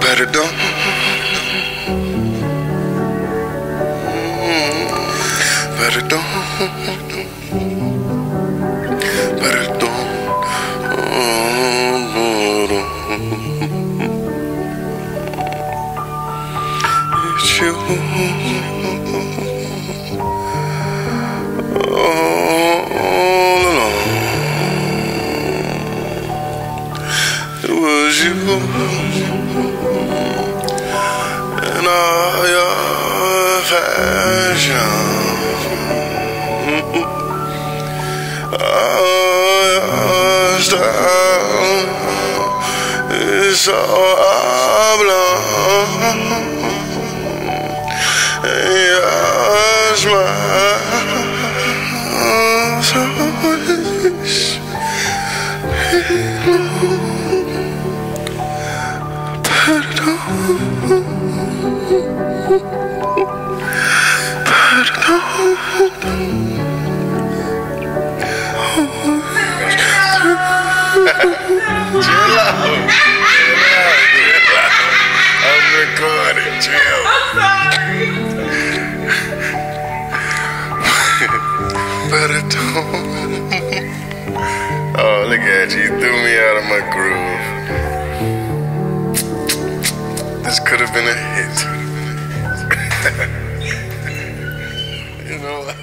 Perdão. Perdão. Perdão. Eu te. Was you and all your fashion. All your style is so oblong. And your smile so oh, look at you. You threw me out of my groove. This could have been a hit. you know.